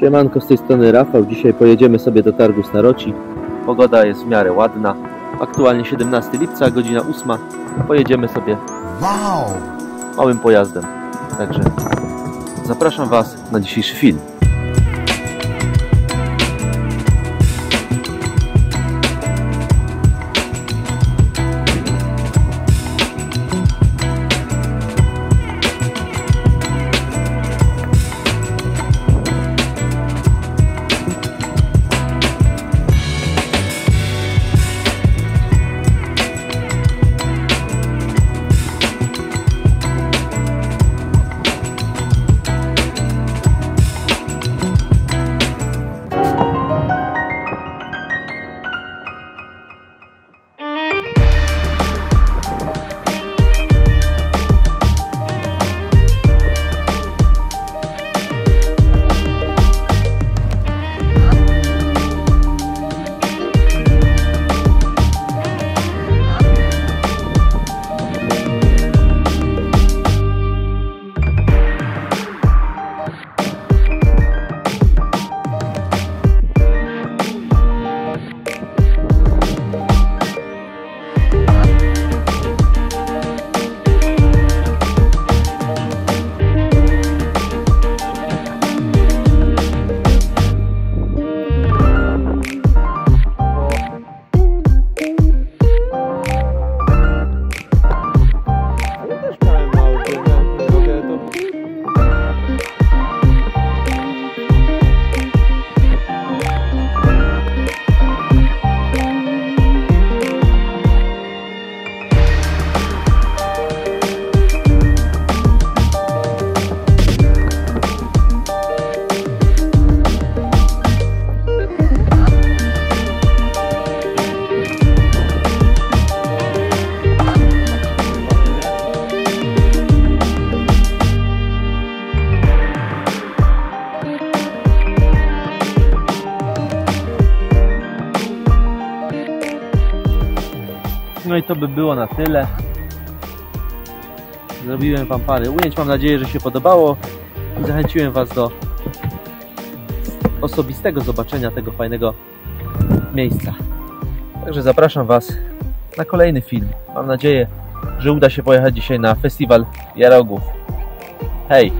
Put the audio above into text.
Siemanko, z tej strony Rafał. Dzisiaj pojedziemy sobie do targu Staroci. Pogoda jest w miarę ładna. Aktualnie 17 lipca, godzina 8. Pojedziemy sobie Wow! małym pojazdem. Także zapraszam Was na dzisiejszy film. No i to by było na tyle. Zrobiłem Wam parę ujęć. Mam nadzieję, że się podobało. I zachęciłem Was do osobistego zobaczenia tego fajnego miejsca. Także zapraszam Was na kolejny film. Mam nadzieję, że uda się pojechać dzisiaj na festiwal Jarogów. Hej!